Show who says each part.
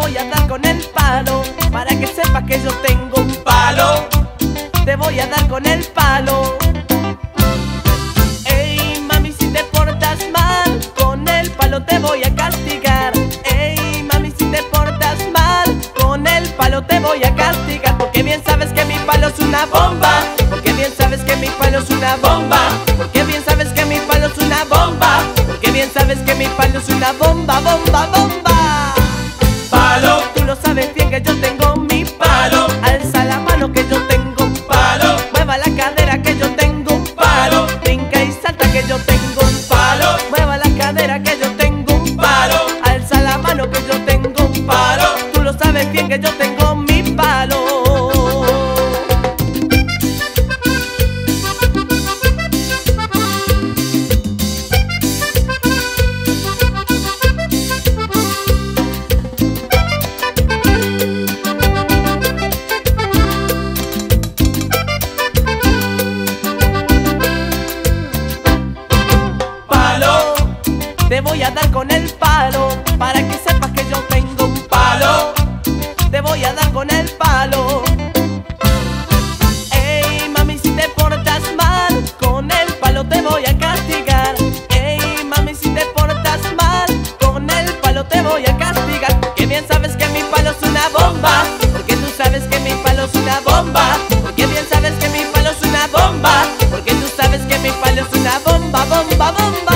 Speaker 1: voy a dar con el palo para que sepas que yo tengo un palo. Te voy a dar con el palo. Ey, mami, si te portas mal, con el palo te voy a castigar. Ey, mami, si te portas mal, con el palo te voy a castigar. Porque bien sabes que mi palo es una bomba. Porque bien sabes que mi palo es una bomba. Porque bien sabes que mi palo es una bomba. Porque bien sabes que mi palo es una bomba, bomba, bomba. Palo, Tú lo sabes bien que yo tengo mi Palo. Alza la mano que yo tengo un Palo. Mueva la cadera que yo tengo un Palo. Brinca y salta que yo tengo un Palo. Mueva la cadera que yo voy a dar con el palo para que sepas que yo tengo un palo, Te voy a dar con el palo. Ey, mami, si te portas mal, con el palo te voy a castigar. Ey, mami, si te portas mal, con el palo te voy a castigar. Porque bien sabes que mi palo es una bomba. Porque tú sabes que mi palo es una bomba. Porque bien sabes que mi palo es una bomba. Porque tú sabes que mi palo es una bomba, bomba, bomba.